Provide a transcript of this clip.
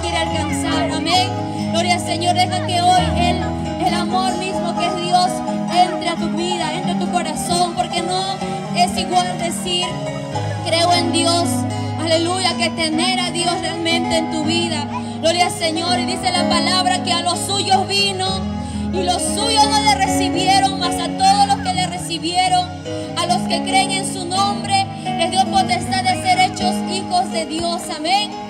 Quiere alcanzar, Amén. Gloria al Señor. Deja que hoy el, el amor mismo que es Dios entre a tu vida, entre a tu corazón. Porque no es igual decir, creo en Dios. Aleluya, que tener a Dios realmente en tu vida. Gloria al Señor. Y dice la palabra que a los suyos vino y los suyos no le recibieron, mas a todos los que le recibieron, a los que creen en su nombre, les dio potestad de ser hechos hijos de Dios. Amén.